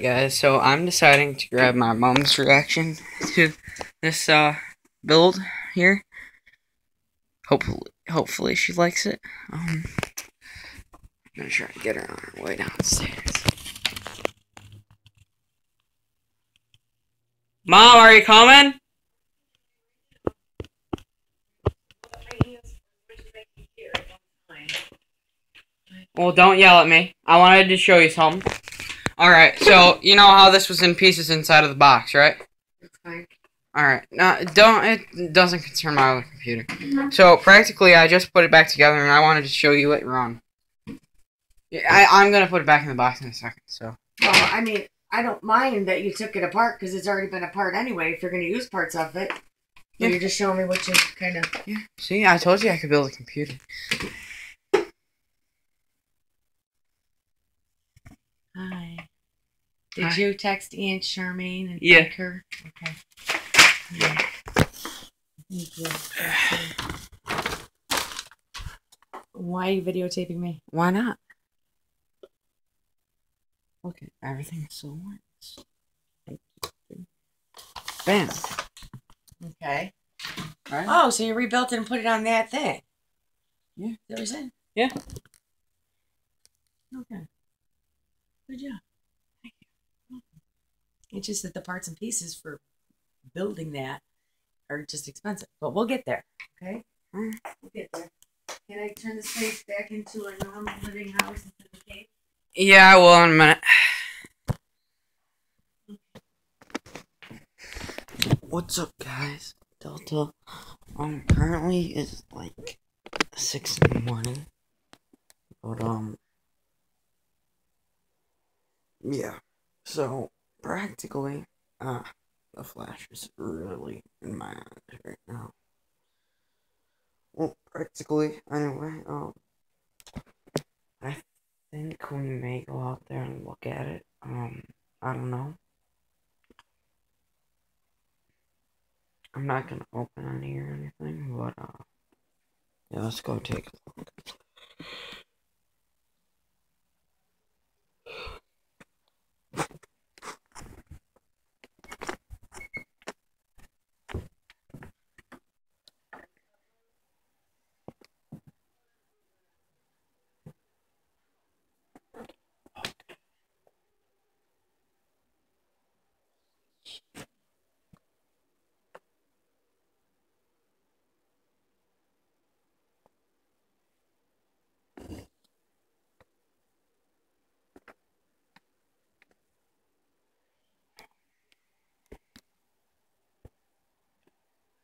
guys, so I'm deciding to grab my mom's reaction to this uh build here. Hopefully, hopefully she likes it. Um, I'm gonna try to get her on her way downstairs. Mom, are you coming? Well, don't yell at me. I wanted to show you something. Alright, so you know how this was in pieces inside of the box, right? That's fine. Alright, no, don't, it doesn't concern my other computer. So, practically, I just put it back together and I wanted to show you it run. Yeah, I, I'm gonna put it back in the box in a second, so. Well, I mean, I don't mind that you took it apart because it's already been apart anyway. If you're going to use parts of it, Yeah. you're just showing me what you kind of. Yeah, see, I told you I could build a computer. Hi. Did you text Aunt Charmaine and Yeah. thank her? Okay. Yeah. Thank you. Why are you videotaping me? Why not? Look at everything so nice. Bam. Okay. Right? Oh, so you rebuilt it and put it on that thing? Yeah. That was it? Yeah. Okay. Good job. Thank you. It's just that the parts and pieces for building that are just expensive, but we'll get there. Okay. We'll get there. Can I turn this place back into a normal living house instead of a cave? Yeah, I will in a minute. What's up, guys? Delta. Um, currently it's like six in the morning, but um, yeah. So practically, uh, the flash is really in my eyes right now. Well, practically, anyway. Um, I think we may go out there and look at it. Um, I don't know. I'm not gonna open any or anything, but uh, yeah, let's go take a look.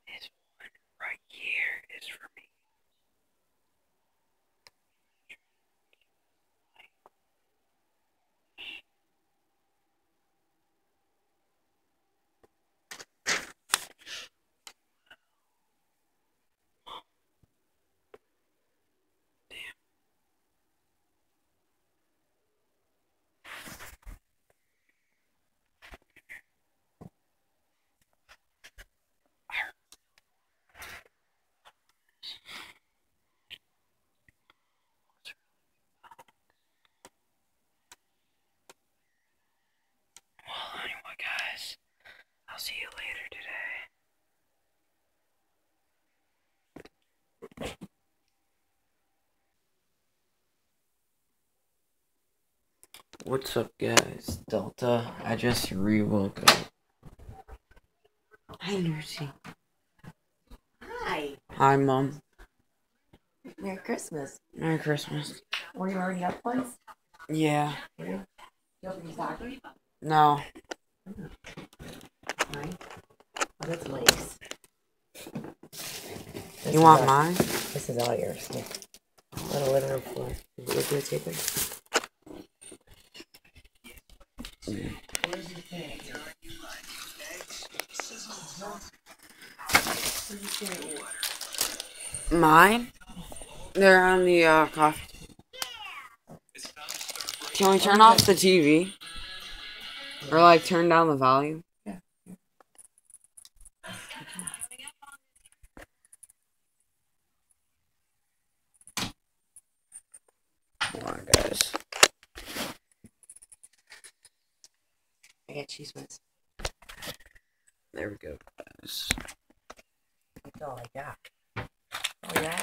This one right here is for me. Well, anyway, guys, I'll see you later today. What's up, guys? Delta. I just re-woke up. Hi, Lucy. Hi. Mom. Merry Christmas. Merry Christmas. Were you already up once? Yeah. You opened your stocking? No. Mine. Oh, that's lace. This You want all- mine? This is all yours. Here. Little living room floor. Is it videotaping? Mine? They're on the uh, coffee table. Can we turn off the TV? Or like turn down the volume? Yeah. Come on, guys. I got Cheez Whiz. There we go, guys. That's all I got. Oh yeah.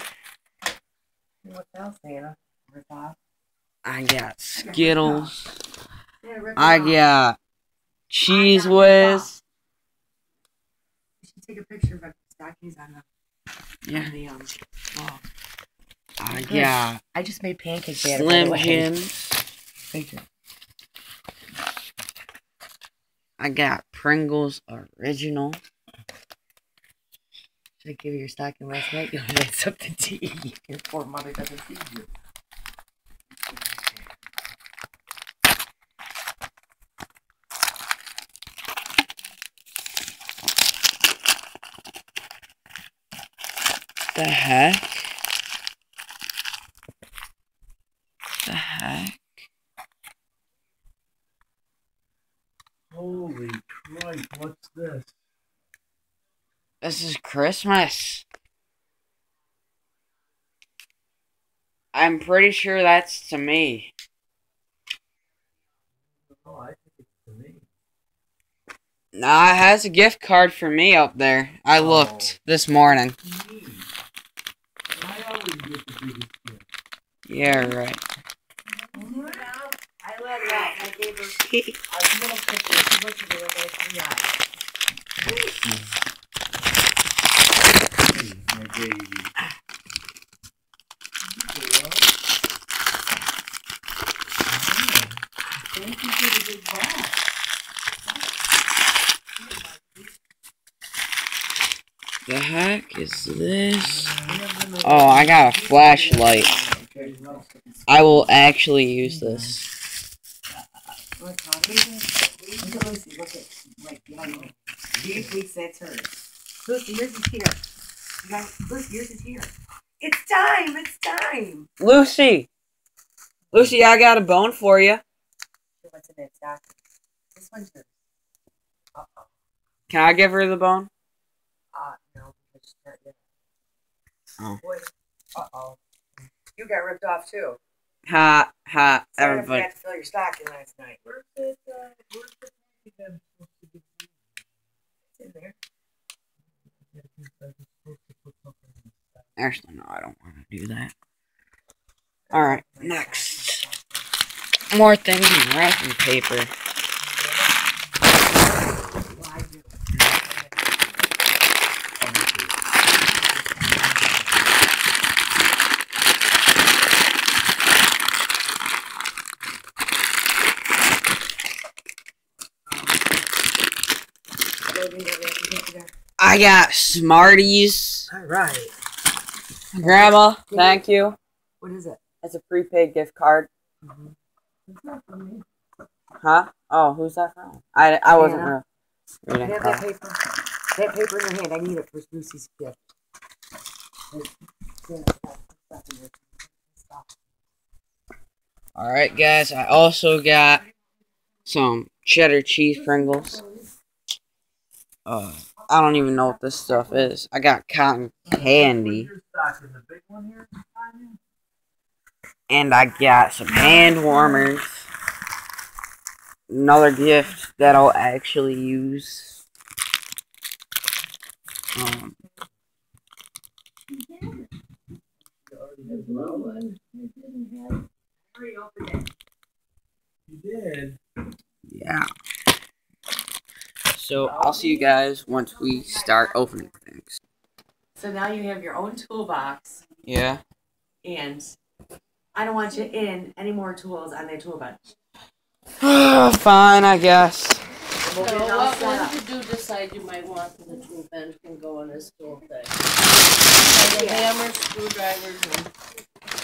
What else, Anna? Rip off. I got Skittles. Yeah, I got cheese I got whiz. You should take a picture of our stockings on the Yeah, on the um. Oh, I Good. got I just made pancake batter. Slim. Jims. Thank you. I got Pringles Original. Should I give you your stocking last night? You had something to eat. Your poor mother doesn't feed you. The heck? The heck? Holy Christ, what's this? This is Christmas. I'm pretty sure that's to me. Oh, I think it's to me. Nah, it has a gift card for me up there. I oh. looked this morning. I always get the biggest gift. Yeah, right. my baby. Thank you for the. The heck is this? Oh, I got a flashlight. I will actually use this. Look, Tommy. Look at Lucy. Look at like yellow. She thinks that's hers. Lucy, yours is here. You got, Lucy, yours is here. It's time. It's time. Lucy! Lucy, I got a bone for you. What's in that stocking? This one's yours. Uh oh. Can I give her the bone? Uh no, because not yet. Oh. Uh oh. You got ripped off too. Ha, ha, Sorry I everybody. forgot to fill your stocking last night. where's it, uh, where's the package I'm supposed to give you? It's in there. I think I was supposed to put something in the stack. Actually, no, I don't want to do that. Alright, next. More things in wrapping paper. I got Smarties. All right. Grandma, thank you. What is it? It's a prepaid gift card. Huh? Oh, who's that from? I, I wasn't Anna. re- reading. Have that paper. That paper in your hand. I need it for Lucy's gift. Alright, guys, I also got some cheddar cheese Pringles. Uh, I don't even know what this stuff is. I got cotton candy. And I got some hand warmers. Another gift that I'll actually use. Um, You already had the brown one? Hurry, open it. You did. yeah. So I'll see you guys once we start opening things. So now you have your own toolbox, Yeah. and I don't want you in any more tools on that tool bench. Fine, I guess. So get what, set you do decide you might want for the tool bench can go on this tool thing. Like the Yeah. hammers, screwdrivers, and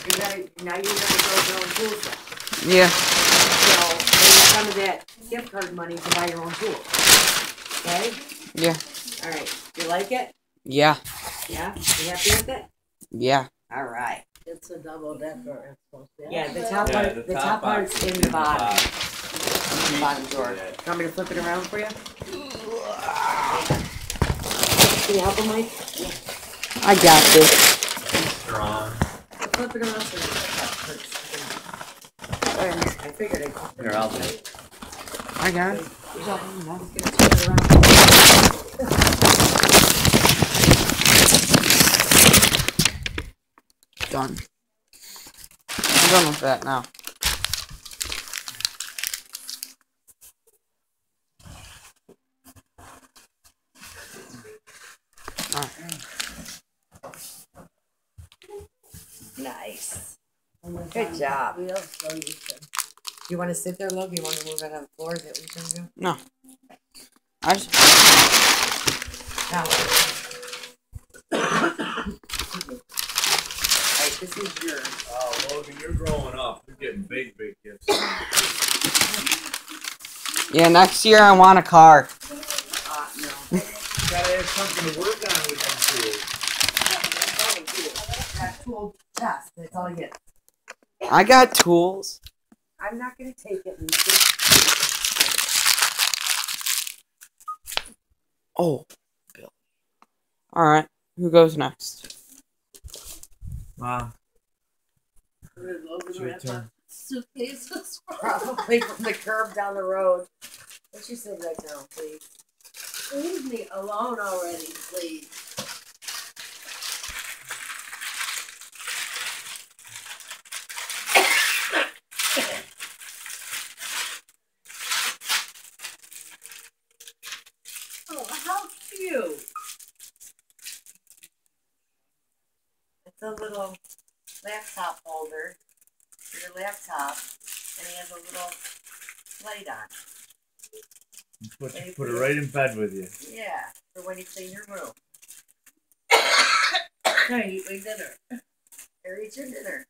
You gotta, now you gotta go your own tool set. Yeah. So, there's some of that gift card money to buy your own tools. Okay? Yeah. Alright. You like it? Yeah. Yeah? You happy with it? Yeah. Alright. it's a double decker. It's supposed to be. Yeah, the top Yeah, part, the the top top part's in in the the bottom. bottom. In the bottom drawer. Want me to flip it around for you? Can you help him, Mike? I got this. Strong. Flip it around for you. I figured I'd. Here, I'll do it. I I got it. He's gonna turn it around. Done. I'm done with that now. Nice. Good Good job. We'll show you some. You want to sit there, Logan? You want to move it on the floor? Is that what you're gonna do? No. I just Now. Alright, this is yours. Oh, Logan, you're growing up. You're getting big, big gifts. Yeah, next year I want a car. Uh, no. Gotta have something to work on with them That tool chest, that's all you get. I got tools. I'm not gonna take it and Oh, Bill. All right. Who goes next? Wow. We're your turn. up suitcases. probably from the curb down the road. Don't you sit right down, please? Leave me alone already, please. Oh, how cute. It's a little laptop holder for your laptop, and he has a little light on. Put, put it right in bed with you. Yeah, for when you clean your room. I eat my dinner. Or eat your dinner.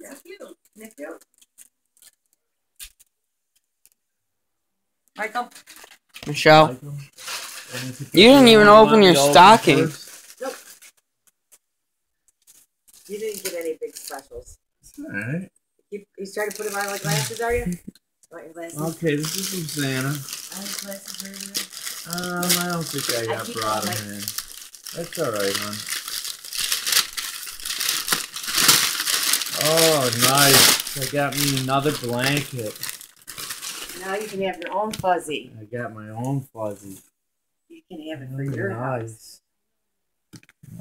It's cute. Nick, you? Michael? Michelle. Like 'em. And if You didn't even open your to stocking. first, You didn't get any big specials. Alright. You, to put them on like glasses, are you? Want your glasses? Okay, this is from Santa. Glasses right. Um, I don't think I got brought him in. That's alright, hon. Oh, nice. I got me another blanket. Now you can have your own fuzzy. I got my own fuzzy. You can have it for your house.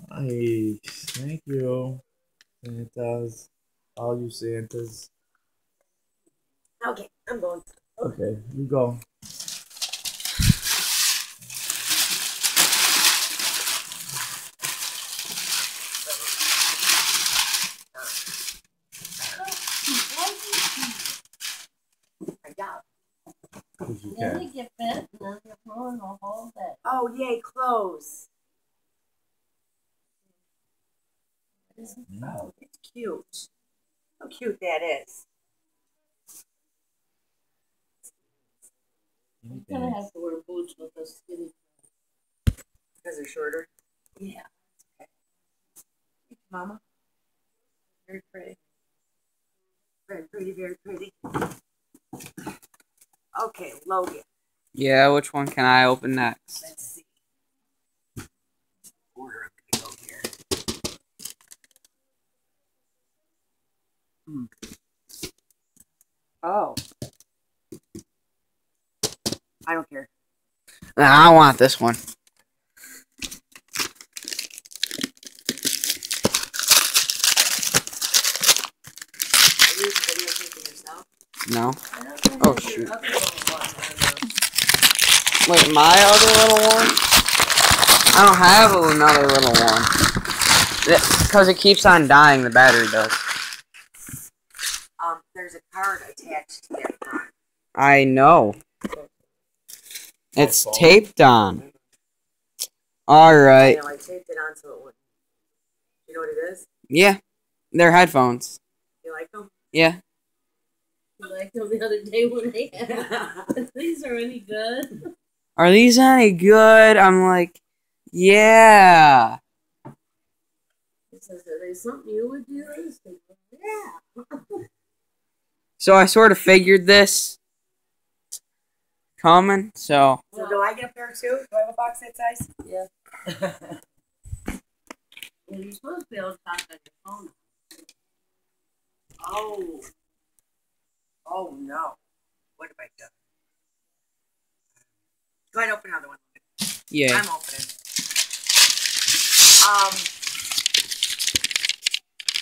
nice. Nice. Thank you. Santas. All you Santas. Okay, I'm going. Okay, you go. I got it. 'Cause you Then you get fed, and then you're throwing a whole day. Oh, yay, clothes. Yeah. Oh, it's cute. How cute that is. You're gonna have to wear boots with a skinny. Because they're shorter. Yeah. Okay. Mama. Very pretty. Very pretty, very pretty. Okay, Logan. Yeah, which one can I open next? Let's see. Order I'm gonna go here. Hmm. Oh. I don't care. I want this one. No. Oh, shoot. Wait, my other little one? I don't have another little one. Because it keeps on dying, the battery does. There's a card attached to that front. I know. It's taped on. I Alright. know, I taped it on so it wouldn't. You know what it is? Yeah. They're headphones. You like them? Yeah. You liked them the other day when they had. These are any good? Are these any good? I'm like, yeah. He says, are they something you would use? They Yeah. So I sort of figured this coming, so So do I get a pair too? Do I have a box that size? Yeah. You're supposed to be able to talk on your phone. oh. Oh no. What have I done? Go ahead, open another one. Yeah. I'm opening. Um,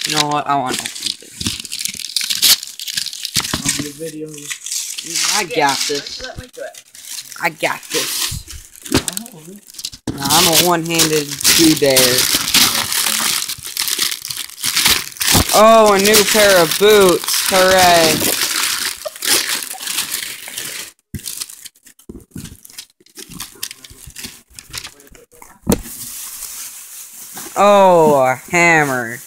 You know what? I want to open this. On the video. I yeah, got this. Let me do it. I got this. I'll hold it. Now, I'm a one-handed two dare. Oh, a new pair of boots! Hooray! Oh, a hammer.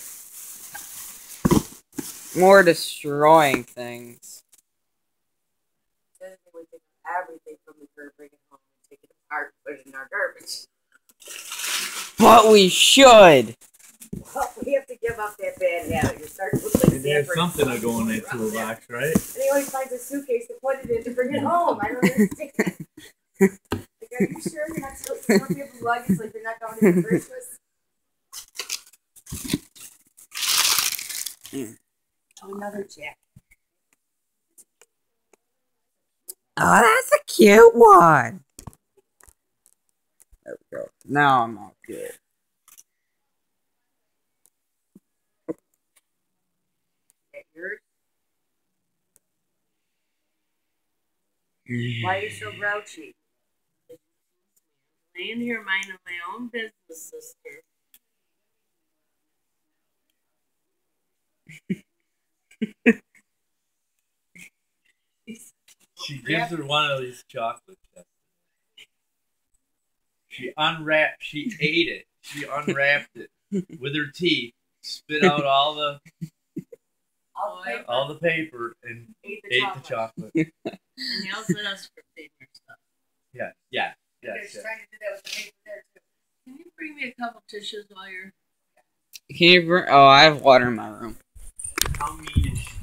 More destroying things. Says we would take everything from the curb, bring it home, and take it apart, put it in our garbage. But we should! Well, we have to give up that bad habit. You're starting to look like It has Sanford. something to go in that toolbox, right? And he always finds a suitcase to put it in to bring it home. I don't understand. like, are you sure you're not supposed to put luggage like they're not going in for Christmas? Mm. Oh, another jack. Oh, that's a cute one. There we go. Now I'm all good. That yours? Why are you so grouchy? I'm laying here minding my own business, sister. She gives her one of these chocolate chips. She unwrapped. She ate it. She unwrapped it with her teeth. Spit out all the I'll Oh, yeah. pay all the paper and ate the ate chocolate. the chocolate. And he also does for paper stuff. Yeah, yeah, Yeah, yeah. she's trying to do that with the paper there too. Can you bring me a couple tissues while you're Can you bring? Oh, I have water in my room. How mean is she?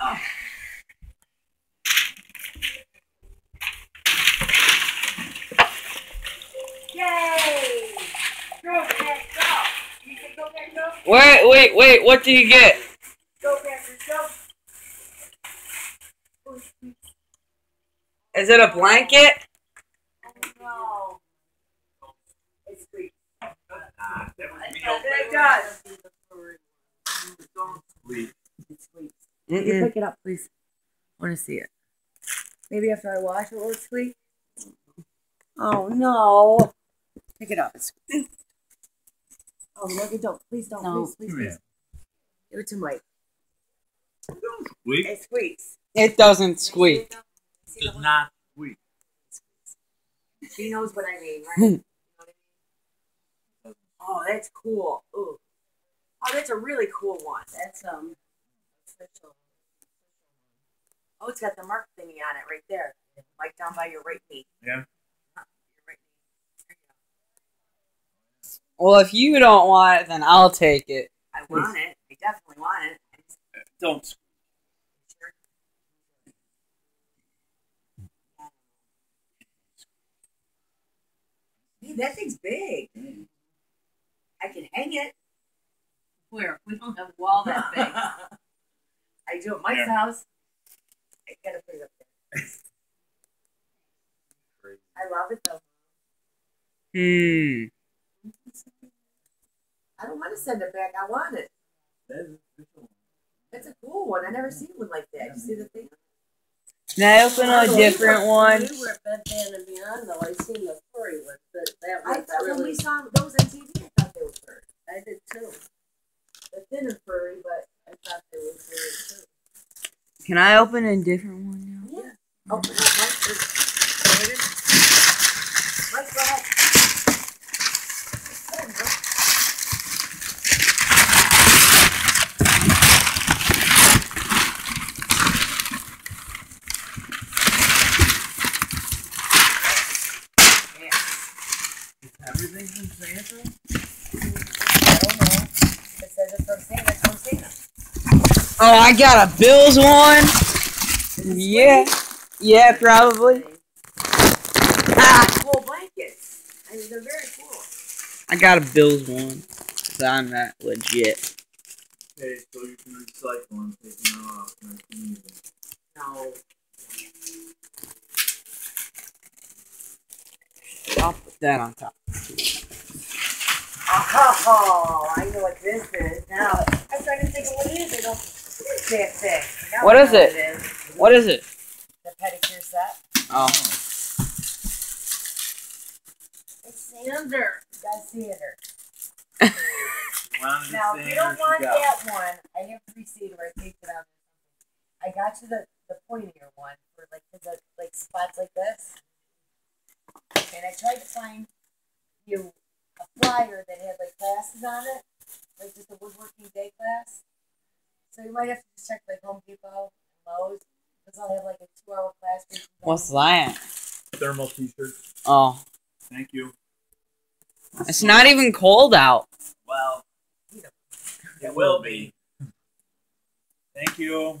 Yay! Go back, go! You can go back, go. Wait, wait, wait. What do you get? Go back, go. Is it a blanket? Oh no. It's sweet. Ah, that was me. It does. Sweet. It's sweet. Can you pick it up, please? I want to see it. Maybe after I wash it, will it squeak? Oh no! Pick it up. It's. Oh, look! Don't please don't No. please please please. Give it to Mike. Sweet It squeaks. It doesn't squeak. See the does not squeak. She knows what I mean, right? You know what I mean? Oh, that's cool. Ooh. Oh, that's a really cool one. that's um official. Oh, it's got the mark thingy on it right there. Like down by your right knee. Yeah. Huh, Your right knee. There you Well, if you don't want it, then I'll take it. I want it. I definitely want it. Just- Don't squeak. Sure. Hey, that thing's big. I can hang it. Where? We don't have a wall that big. I do at Mike's Yeah. house. I gotta put it up there. I love it though. Hmm. I don't want to send it back. I want it. That's a cool one. I never seen one like that. You see the thing? Can I open a different one? We were at Bed Bath and Beyond though. I seen the furry one, but that I was thought when we saw those on TV, I thought they were furry. I did too. They're thin and furry, but I thought they were furry too. Can I open a different one now? yeah. Open it ahead. Go ahead, Mike. Yeah. Everything from Santa? I don't know. It says it's from Santa. It's from Santa. Oh, I got a Bills one. Yeah. Yeah, probably. Ah. Cool blankets. I mean, they're very cool. I got a Bills one. So I'm not legit. Okay, so you can recycle and take them off. Nice and easy. No. I'll put that on top. Oh, I know what this is now. I'm trying to think of what it is. I. What is that thing? Now What I is know it? is. What is it? The pedicure set. Oh. It's Sander. You guys see it or? Round and Now, if you don't want you that one, I have the receipt where I taped it on. I got you the, the pointier one for like, cause of, like spots like this. And I tried to find you a flyer that had like classes on it, like just a woodworking day class. So you might have to just check like Home Depot, Lowe's, cause I'll have like a two hour class. where you What's that? Thermal T-shirt. Oh. Thank you. It's not even cold out. Well, it will be. Thank you.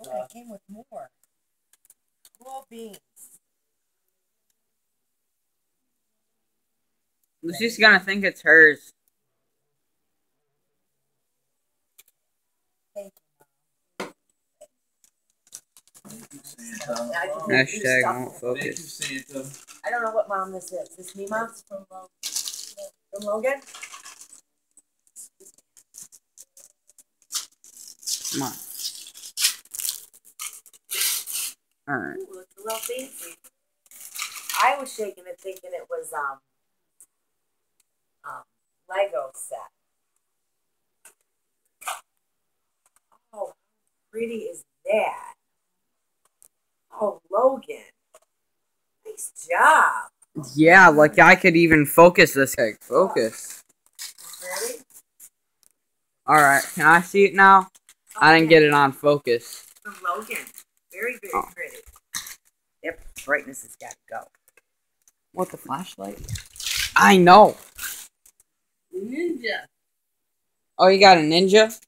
Oh, it came with more. Cool beans. Lucy's gonna think it's hers. Thank you. Thank you, Santa. I can- Hashtag won't Thank you, Santa. I don't know what mom this is. This me mom? From Logan. From Logan? Come on. Alright. Ooh, it's a little fancy. I was shaking it thinking it was um um Lego set. Oh, how pretty is that? Oh, Logan. Nice job. Yeah, like I could even focus this. Okay, focus. Ready? Alright, can I see it now? I didn't get it on focus. From Logan. Very, very Oh. pretty. Yep, brightness has got to go. What, the flashlight? I know. Ninja. Oh, you got a ninja?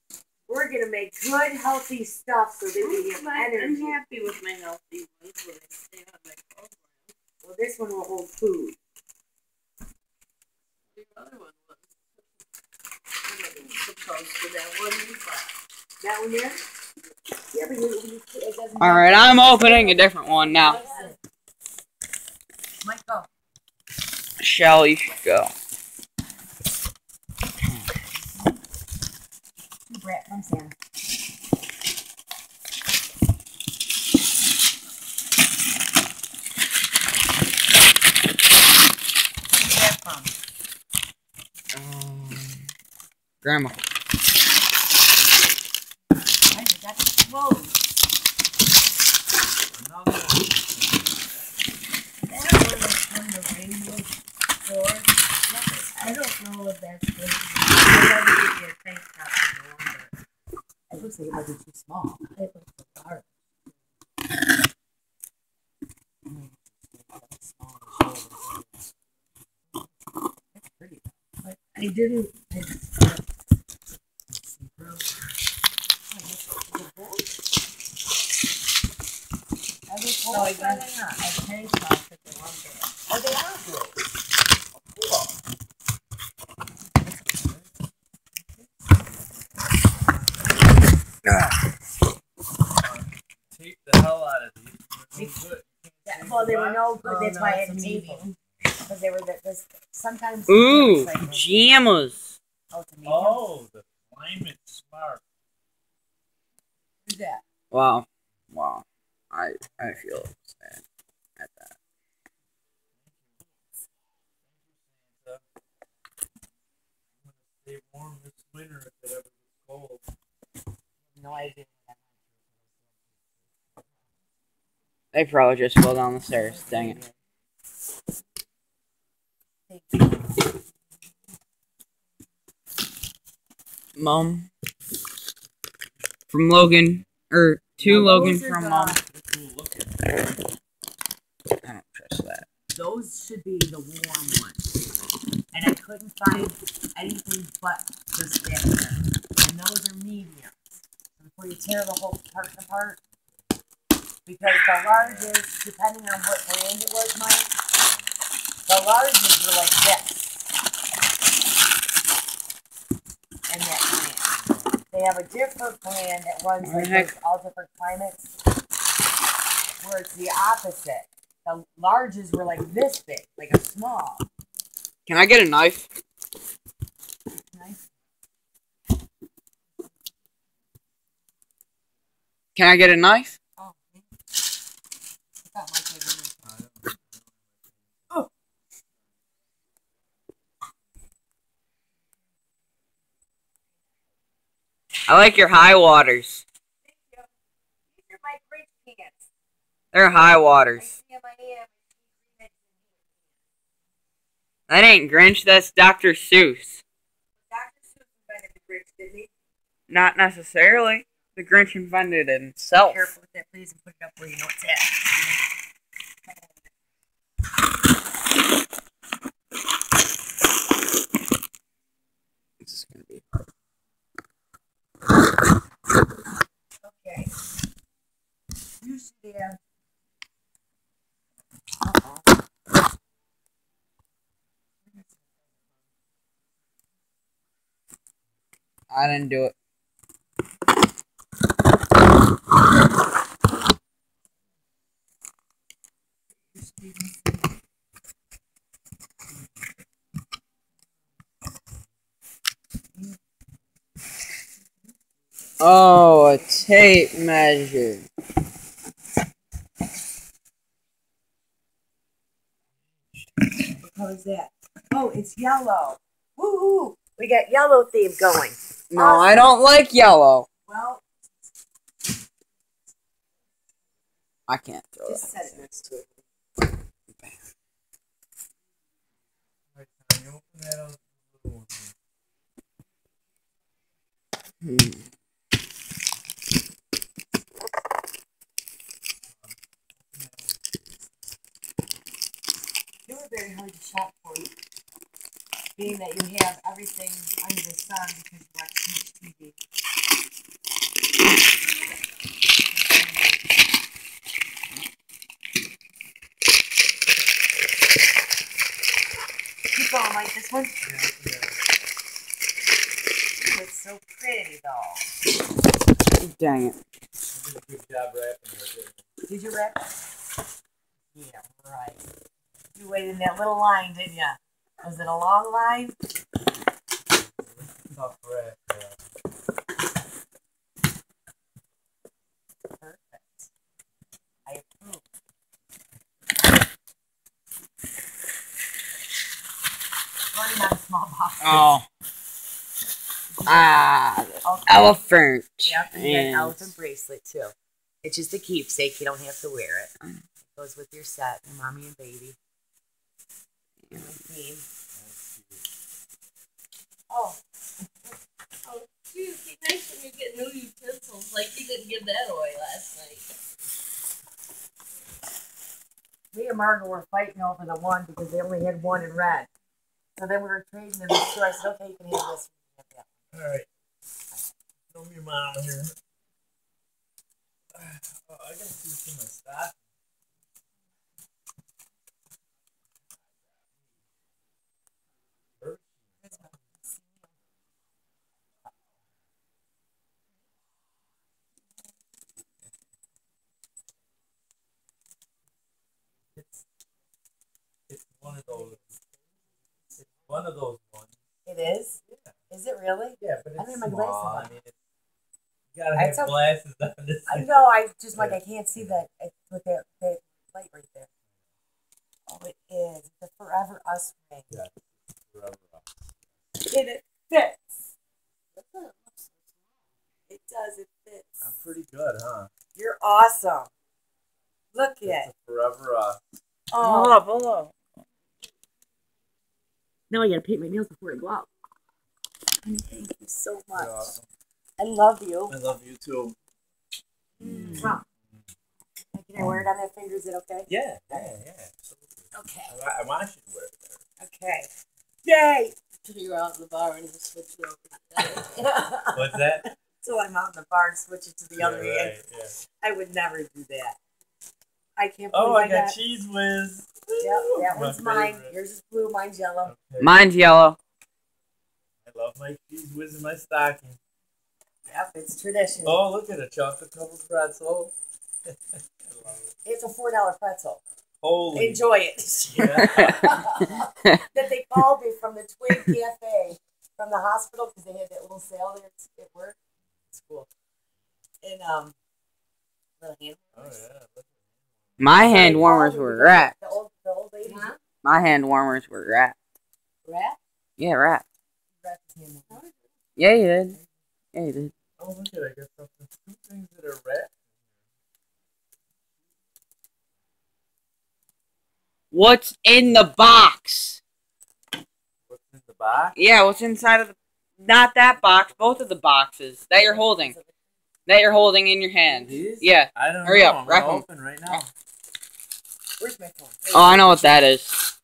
We're gonna make good, healthy stuff so that we have I'm, I'm energy. happy with my healthy ones when I stay on my program. Well, this one will hold food. The other one was supposed to that one. That one there? Yeah, but you, you, it doesn't. Alright, I'm opening a different one now. Mike, go. Shell, you should go. Brett, come Santa. Where's from? Um, grandma. I just got the clothes. Another one. That one was from the rainbow store. I don't know if that's supposed to be. I had to get you a tank top for the lumber. It be too small. It. But I didn't. I just, Oh, I got a tank top for the lumber. Oh, they are blue. Tape the hell out of these. They're no good. Yeah, well, they were no good. That's why I had to tape. Because they were the, this, sometimes. Ooh, it's like- pajamas. Oh, it's a medium? Oh, the climate smart. Who's that? Wow. Wow. I I feel sad at that. I'm gonna stay warm this winter if it ever gets cold. No idea. They probably just fell down the stairs. Dang it. Mom. From Logan. Or to Now, Logan from Mom. I don't trust that. Those should be the warm ones. And I couldn't find anything but the there. And those are mediums. So before you tear the whole carton apart. Because the larges, depending on what brand it was, Mike, The larges were like this. And that brand. They have a different brand that runs Where like the heck- those all different climates. Where it's the opposite. The larges were like this big, like a small. Can I get a knife? Nice. Can I get a knife? Oh, man. I thought Mike had one. I like your high waters. These are my bridge pants. They're high waters. That ain't Grinch, that's Dr. Seuss. Dr. Seuss invented the bridge, didn't he? Not necessarily. The Grinch invented it himself. Careful with that, please, and put it up where you know it's at. This is gonna be Okay. I didn't do it. Oh, a tape measure. What color is that? Oh, it's yellow. Woo! We got yellow theme going. No, I don't like yellow. Well, I can't throw just that. set it next to it. Right, Tony, open that other little one. Hmm. They were very hard to shop for you. Being that you have everything under the sun because you watch too much TV. Keep going like this one. Yeah, that. Ooh, it's so pretty though. Dang it. You did a good job wrapping her. didn't you? Did you rip? Yeah, right. You waited in that little line, didn't you? Was it a long line? Wrap, yeah. Perfect. I approve. Running on a small box. Oh. Ah, Okay. elephant. Yep, you got an And- elephant bracelet too. It's just a keepsake. You don't have to wear it. It goes with your set, your mommy and baby. And the theme. Oh, Oh, shoot, be nice when you get new utensils. Like you didn't give that away last night. me and Margaret were fighting over the one because they only had one in red. So then we were trading in the store. I said, okay, you can have this. you can have that." Alright. Show me your mom here. Oh, I gotta see what's in my stock. It's, it's one of those. It's one of those ones. It is? Is it really? Yeah, but I it's need my small. glasses I on. mean, it's, you gotta have It's glasses on this. I know. I just like I can't see that it- with that, that light right there. Oh, it is. the Forever Us ring. Yeah. Forever. And it fits. It does. It fits. I'm pretty good, huh? You're awesome. Look at. a forever. Us. Oh, up, hold up. Now I gotta paint my nails before I go out. Thank you so much. awesome. I love you. I love you too. Mm. Mwah. Can I wear it on that finger? Is it okay? Yeah, yeah, yeah. Absolutely. Okay. I, I want you to wear it there. Okay. Yay! Till you're out in the bar and you switch it over. What's that? Till I'm out in the bar and switch it to the other yeah, hand. right, yeah. I would never do that. I can't oh, believe Oh, I I got got. Cheez Whiz. That My one's mine. favorite. Yours is blue, mine's yellow. Okay. Mine's yellow. I love my Cheez Whiz in my stocking. Yep, it's tradition. Oh, look at a chocolate covered pretzel. I love it. It's a four dollar pretzel. Holy. Enjoy it. Yeah. that they called me from the Twig Cafe from the hospital because they had that little sale there at work. It's cool. And um, little hand. Oh yeah. Look. My hand warmers were wrapped. The old, the old lady. Huh? My hand warmers were wrapped. Wrapped? Yeah, wrapped. Rat's hand warmer. Yeah, you did. Yeah, you did. Oh look at I got something. Two things that are red. What's in the box? What's in the box? Yeah, what's inside of the. Not that box, both of the boxes that you're holding. That you're holding in your hand. These? Yeah. I don't Hurry know. up, I'm wrap gonna 'em. open right now. Where's my phone? Oh, I know what that is.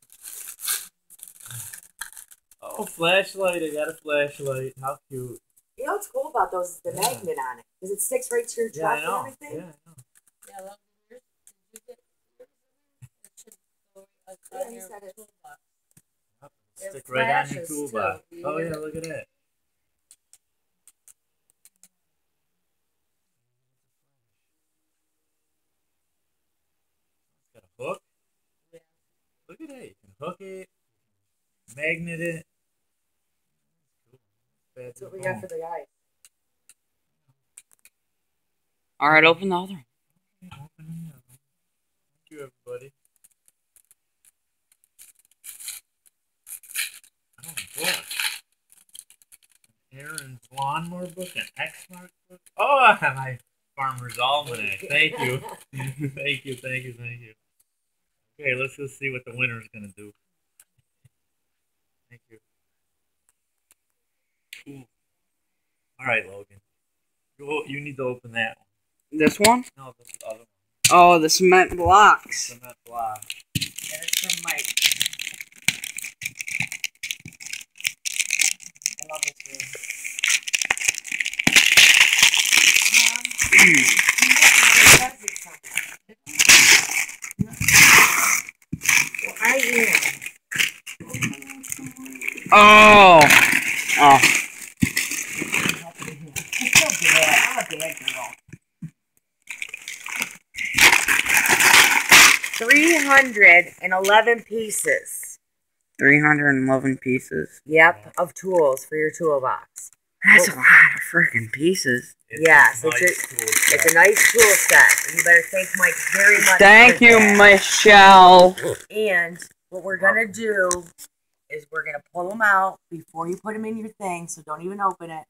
Oh, flashlight! I got a flashlight. How cute. You know what's cool about those is the Yeah. magnet on it. Because it sticks right to your Yeah, truck know. and everything. Yeah, I know. Yeah, well, yours- did you get yours? It should go on Yeah, he said it. toolbox. Stick right on your flashes, toolbox. Oh yeah, look at that. Hook. Yeah. Look at that. You can hook it, magnet it. That's what we got for the guys. Alright, open the other one. Okay, open the other one. Thank you, everybody. Oh boy. An Aaron's lawnmower book, an X mark book. Oh, my farmer's almanac. Thank you. thank you, thank you, thank you. Okay, let's go see what the winner is gonna do. Thank you. Ooh. All right, Logan. You, you need to open that one. This one? No, this other one. Oh, the cement blocks. Cement block. And it's from Mike. I love this room. Well, I am. Oh. Oh. I'm so bad. I'm a bad girl. Three hundred and eleven pieces. 311 pieces. Yep, of tools for your toolbox. That's a lot freaking pieces. It's Yes, a it's nice a- tool It's a nice tool set. You better thank Mike very much. Thank for you, that. Michelle. And what we're gonna do is we're gonna pull them out before you put them in your thing. So don't even open it.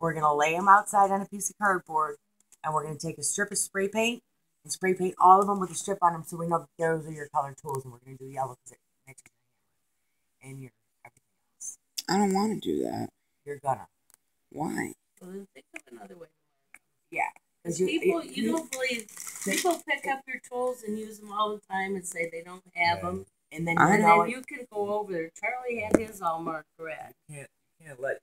We're gonna lay them outside on a piece of cardboard, and we're gonna take a strip of spray paint and spray paint all of them with a strip on them, so we know that those are your colored tools. And we're gonna do yellow because it matches your hammer and your everything else. I don't want to do that. You're gonna. Why? Well, then think of another way. Yeah. Because you- people, you- you don't believe, people pick up your tools and use them all the time and say they don't have Yeah. them. And then I you And know then you can go over there. Charlie had his all marked correct. can't can't let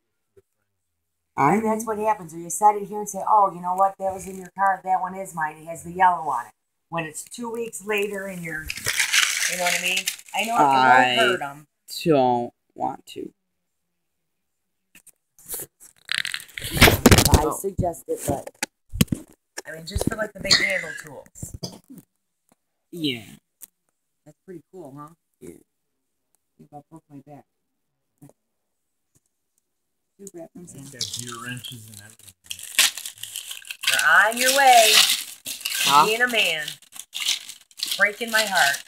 I And that's what happens. Or you set it here and say, oh, you know what? That was in your car. That one is mine. It has the yellow on it. When it's two weeks later and you're, you know what I mean? I know it I- won't hurt them. don't want to. I oh. suggest it, but I mean, just for like the big handle tools. Yeah. That's pretty cool, huh? Yeah. Think I broke my back. Two bathrooms in. Got gear wrenches and everything. You're on your way. Huh? Being a man. Breaking my heart.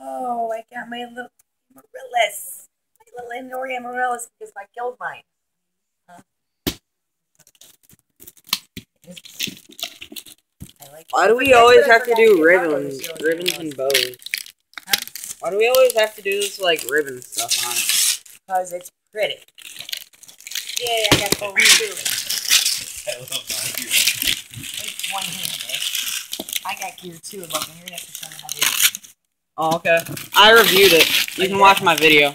Oh, I got my little amaryllis. My little indoor amaryllis because I killed mine. Huh? Like Why do we always have to do ribbons, done with this ribbons and bows? Huh? Why do we always have to do this like ribbon stuff on it? Because it's pretty. Yeah, I got both too. I love my gear. It's one handed. I got gear too, but you're gonna have to show me how to do it. Oh, okay. I reviewed it. You can watch my video.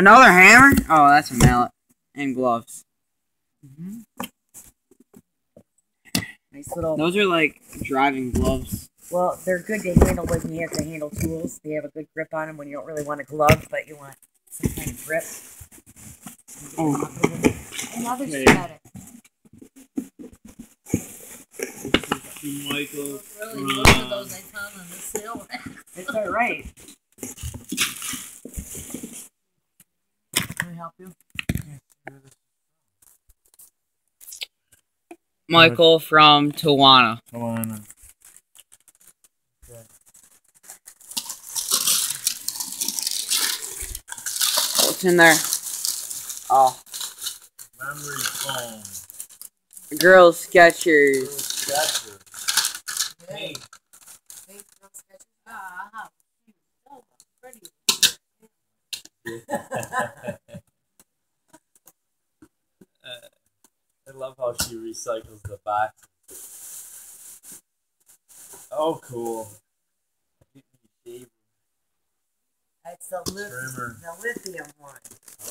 Another hammer? Oh, that's a mallet. And gloves. Mhm. Nice little. Those are like driving gloves. Well, they're good to handle when you have to handle tools. They have a good grip on them when you don't really want a glove, but you want some kind of grip. Oh. Another now there's Hey. got. Michael. Really, most of those I found on the sale. It's all right. Can I help you? Michael from Tawana. Come on. What's in there? Oh, Memory foam. girl Skechers. Sketcher. Hey. Ah, how cute. So pretty. Uh, I love how she recycles the box. Oh, cool. That's the, li- Trimmer. the lithium one.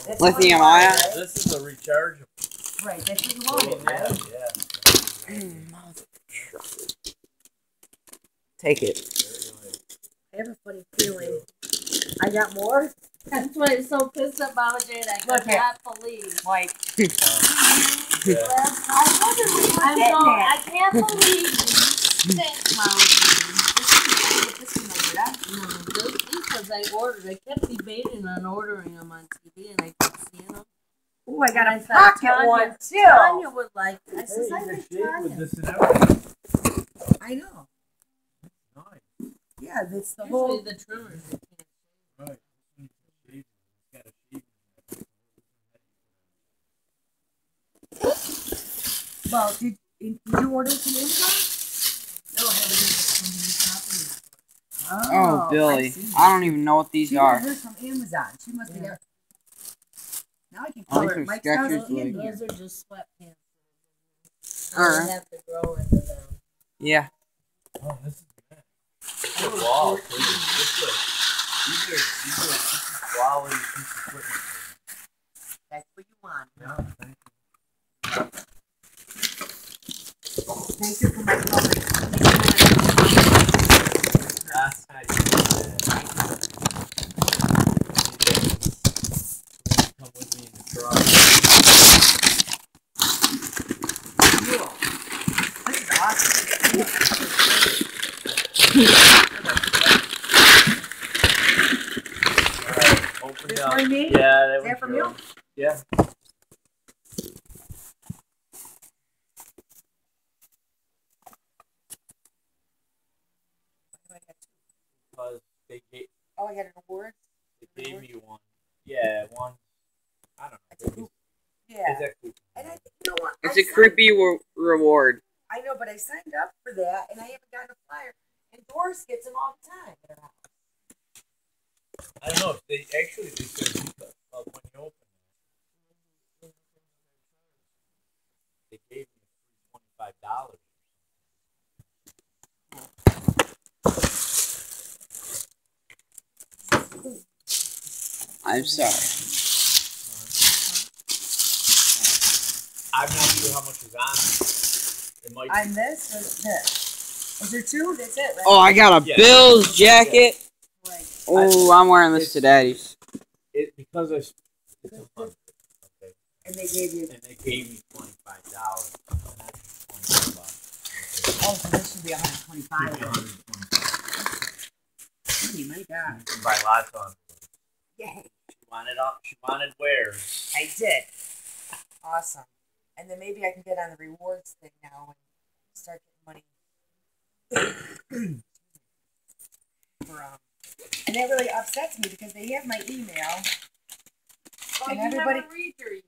That's Lithium the one you ion? right? This is a rechargeable. Right, oh, that's what you wanted, Yeah, right? yeah. Mm, Take it. I have a funny feeling. I got more? That's why I'm so pissed about it. I Look cannot believe. Like, Yeah. I wonder if we were I'm getting so, I can't believe you. This number. No, those because I ordered. I kept debating on ordering them on TV, and I kept seeing them. Ooh, I got And I a thought pocket Tanya- one too. Tanya would like. I Hey, says, I think can shave with Tanya. this and everything. I know. Nice. Yeah, that's the Usually whole. the trimmers. Right. Shave. Got a shave. Well, did, did you order some Amazon? No, I haven't. Oh, oh, I Billy. see. I don't even know what these She are. got hers from Amazon. She must have Yeah. got. Now I can I color like it. some Mike's house like- in here. Those are just sweatpants. Alright. I have to grow into them. Yeah. Oh, this is good. This is wow. This is- These are, these are, this is quality piece of equipment. That's what you want. Yeah, thank you. You for my color. That's how you do it. Come with me in the truck. Cool. This is awesome. Alright, open This up. for me? Yeah, that Is that was from good. you? Yeah. Because they gave, Oh, I got an award. they gave me one. Yeah, one. I don't know. It's Yeah. actually And I, you know what? It's I a signed- creepy re- reward. I know, but I signed up for that, and I haven't gotten a flyer. And Doris gets them all the time. at her house. I don't know. They actually they said because of when you open it, they gave me twenty five dollars. I'm sorry. I'm not sure how much is on it. It might. I'm this or this. Is there two? That's it, right? Oh, I got a Yeah. Bills jacket. Right. Oh, I'm wearing this to Daddy's. it because it's it's a hundred. Okay. And they gave you. And they gave me twenty five dollars. And that's twenty. Oh, so this should be 125. Give me then. 125. Oh my God. You can buy lots of them. Yay. She wanted up. She wanted wares. I did. Awesome. And then maybe I can get on the rewards thing now and start getting money. For, um, and that really upsets me because they have my email. Oh, And you everybody- read your email.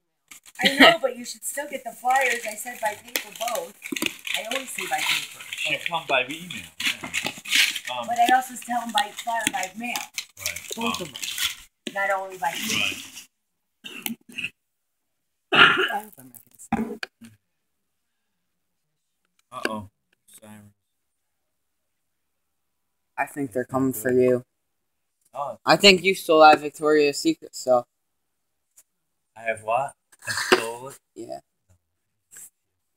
I know, but you should still get the flyers. I said by paper both. I always say by paper. She come by email. Yeah. Um, But I also tell them by flyer by mail. right. Both um, of them. Not only by. Right. I hope I'm not gonna say- Uh oh. Siren. I think they're coming for you. Oh, I think you stole that Victoria's Secret stuff. I have what? I stole it. Yeah.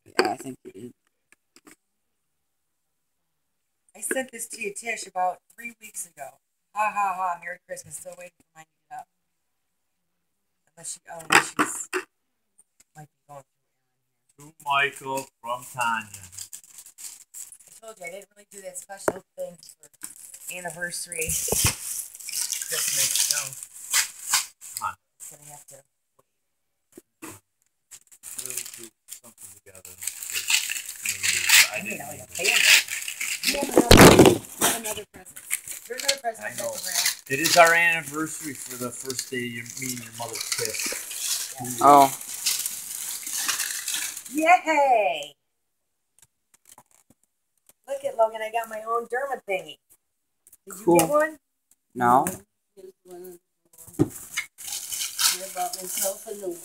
Yeah, I think you did. I sent this to you, Tish, about three weeks ago. Ha ha ha! Merry Christmas. Still waiting for mine to get up. Unless she, oh, unless she's might be going through. To Michael from Tanya. I told you I didn't really do that special thing for anniversary Christmas, so on. it's gonna have to. We'll do something together. I I need didn't your need You have another, you have another present. There's another present. I know. the. It is our anniversary for the first day you, me and your mother kissed. Oh, Yay! Look at Logan. I got my own derma thingy. Did you Cool. get one? no. Here's one. I bought myself a new one.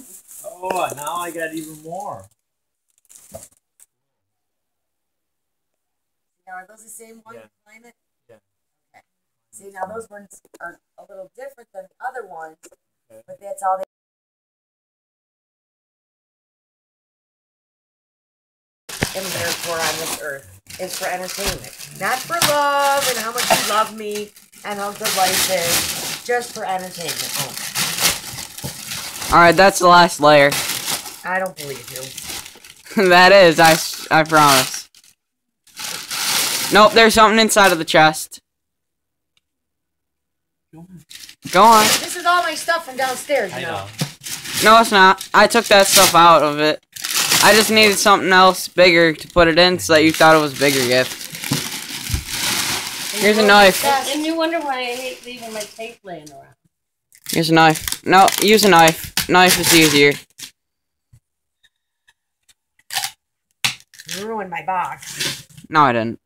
Oh, now I got even more. Now are those the same one? Yeah. Climate. Yeah. Okay. See now those ones are a little different than the other ones, Okay. but that's all they. am there for on this earth is for entertainment, not for love and how much you love me and how good life is, just for entertainment only. All right, that's the last layer. I don't believe you. that is, I, I promise. Nope, there's something inside of the chest. Go on. This is all my stuff from downstairs, you I know. know. No, it's not. I took that stuff out of it. I just needed something else bigger to put it in so that you thought it was a bigger gift. Here's a knife. And you wonder why I hate leaving my tape laying around. Here's a knife. No, use a knife. Knife is easier. You ruined my box. No, I didn't.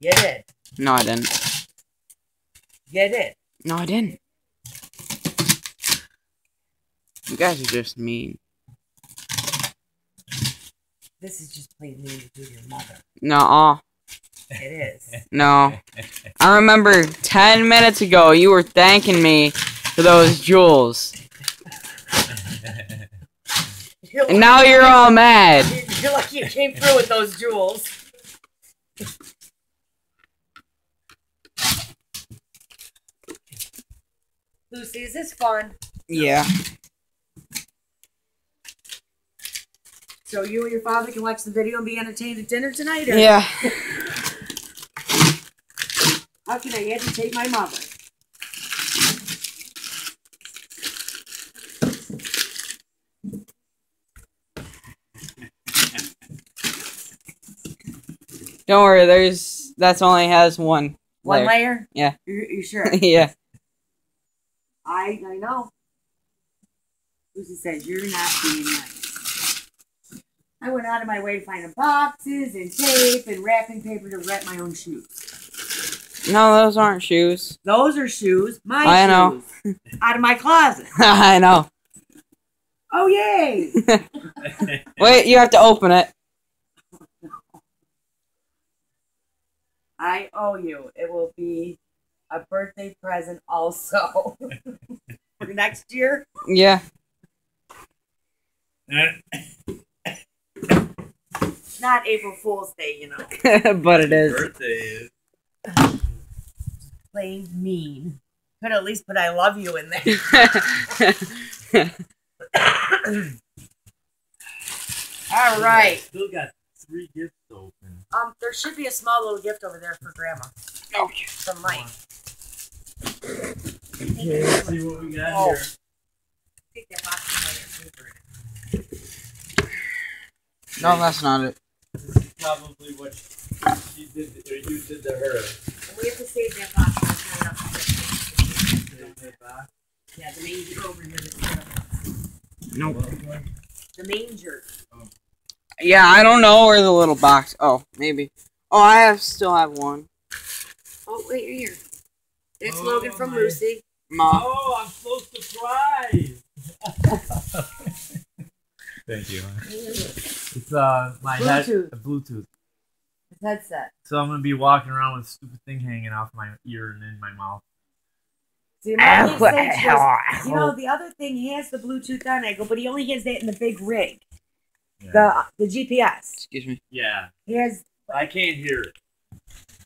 You did. No, I didn't. You did. No, I didn't. You guys are just mean. This is just plain mean to do your mother. No, It is. no. I remember 10 minutes ago you were thanking me for those jewels. And now you're all mad. You're lucky you came through with those jewels. Lucy, is this fun? Yeah. So you and your father can watch the video and be entertained at dinner tonight? Or Yeah. How can I agitate my mother? Don't worry, there's that's only has one. One layer. layer? Yeah. You, you sure? yeah. I I know. Lucy says you're not being nice. I went out of my way to find the boxes and tape and wrapping paper to wrap my own shoes. No, those aren't shoes. Those are shoes. My I know. shoes. out of my closet. I know. Oh yay! Wait, you have to open it. I owe you. It will be a birthday present also for next year. Yeah. Not April Fool's Day, you know. but it is. Birthday is. Plain mean. Could at least put I love you in there. All right. Still got three gifts open. Um, there should be a small little gift over there for Grandma okay. from Mike. Okay, let's see what we got Oh. here. Box. No, that's not it. This is probably what she did, or you did to her. We have to save that box and turn it up. That back. Yeah, the manger over here. Nope. the manger. Yeah, I don't know where the little box. Oh, maybe. Oh, I have still have one. Oh, wait, you're here. That's Oh, Logan from my- Lucy. Mom. Oh, I'm so surprised. Thank you. It's uh my head, Bluetooth. Bluetooth. headset. So I'm gonna be walking around with a stupid thing hanging off my ear and in my mouth. See, my only thing is, you know, the other thing he has the Bluetooth on. I go, but he only has that in the big rig, the the GPS. Excuse me. yeah, He has, I can't hear it.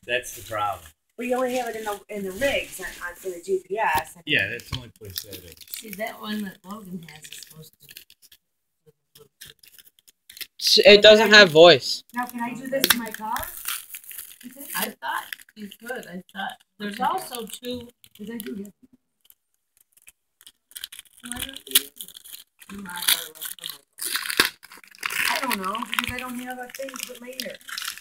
That's the problem. But you only have it in the in the rigs on, on for the GPS. Yeah, that's the only place that is. See, that one that Logan has is supposed to. It doesn't have voice. Now, can I do this in my car? I thought you could. I thought there's also two. Did I do this? Why don't you use it? You might have left them I don't know because I don't have a thing to put my ear.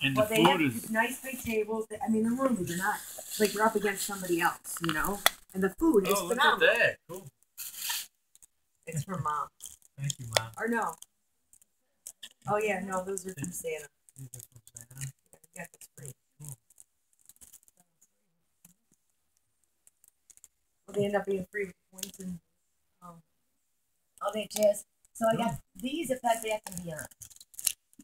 have and the But they have is. nice big tables. I mean, they're roomy. They're not like you're up against somebody else, you know. And the food is Oh, look at phenomenal. that! Cool. It's from mom. Thank you, mom. Or no. Oh yeah, no, those are from Santa. These are from Santa. Yeah, that's free. Well, they end up being free with points and um, all that jazz. So I got these if that back can be on.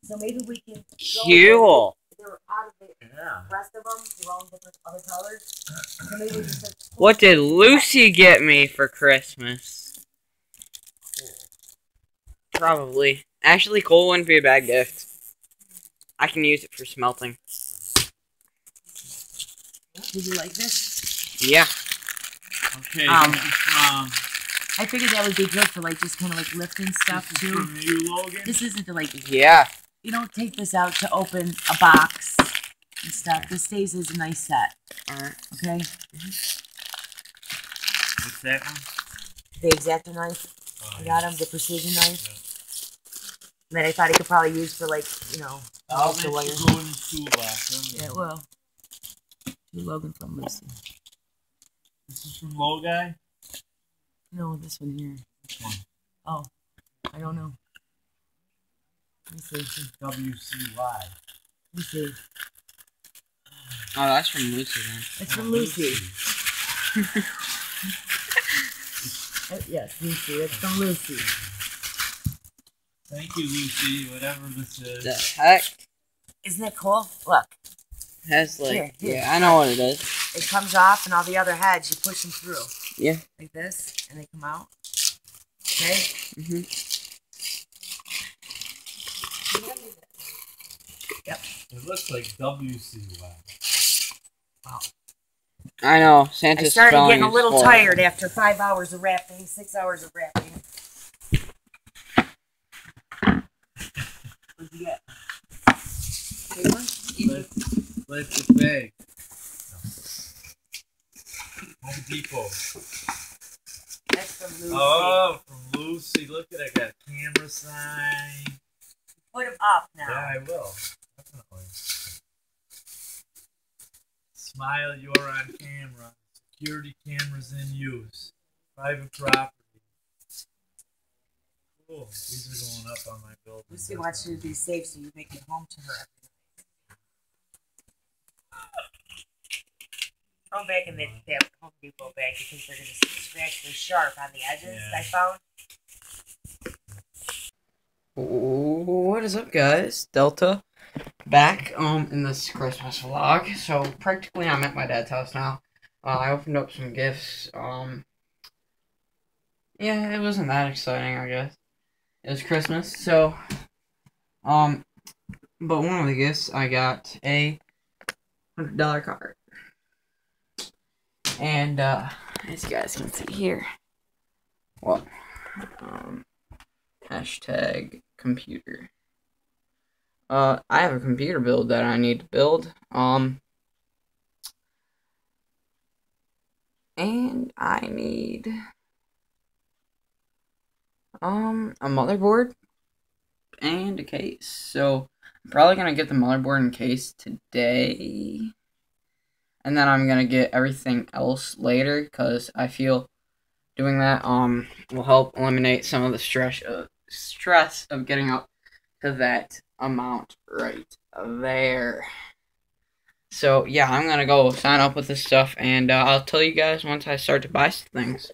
So maybe we can. Cool. They're out of the Yeah. rest of them. They're all different other colors. So maybe we can What did Lucy get me for Christmas? Probably. Actually, coal wouldn't be a bad gift. I can use it for smelting. Did you like this? Yeah. Okay, Um, this is from. I figured that would be good for like just kind of like lifting stuff This is too. from you, Logan. This isn't to like Yeah. You don't take this out to open a box and stuff. This stays as a nice set. Alright. Okay. What's that one? The X-Acto knife. Oh, I got him the precision knife. That I thought he could probably use for like you know. I'll extra let wire. you go in the toolbox. Yeah, it will. To Logan from Lucy. This is from Low Guy. No, this one here. Which one? Oh, I don't know. Let me see. WCY. Let me see. Oh, that's from Lucy then. It's Oh, from Lucy. Uh, yes, Lucy. It's from Lucy. Thank you, Lucy. Whatever this is. The heck? Isn't it cool? Look, Has like Here, here. yeah, I know what it is. it comes off, and all the other heads you push them through. Yeah. Like this, and they come out. Okay. Mhm. It looks like WCY. I know. Santa's I started getting a little horrible. tired after five hours of wrapping, six hours of wrapping. What'd you get? Paper? Let's, let's bag. Home Depot. That's from Lucy. Oh, from Lucy. Look at it. Got a camera sign. Put them up now. Yeah, I will. Definitely. Smile, you're on camera. Security cameras in use. Private property. Cool. These are going up on my building. Lucy wants you to be safe, so you make it home to her every night. Throw 'em back in the, that Home Depot bag because they're gonna scratch. They're sharp on the edges. Yeah. I found. What is up, guys? Delta back um in this Christmas vlog. So practically, I'm at my dad's house now. Uh, I opened up some gifts. Um, yeah, it wasn't that exciting, I guess. It was Christmas, so um, but one of the gifts I got a hundred dollar card. And uh, as you guys can see here, well, um, hashtag computer. Uh, I have a computer build that I need to build. Um, and I need um a motherboard and a case. So I'm probably gonna get the motherboard and case today, and then I'm gonna get everything else later because I feel doing that um will help eliminate some of the stress uh, stress of getting up to that amount right there. So yeah, I'm gonna go sign up with this stuff, and uh, I'll tell you guys once I start to buy some things.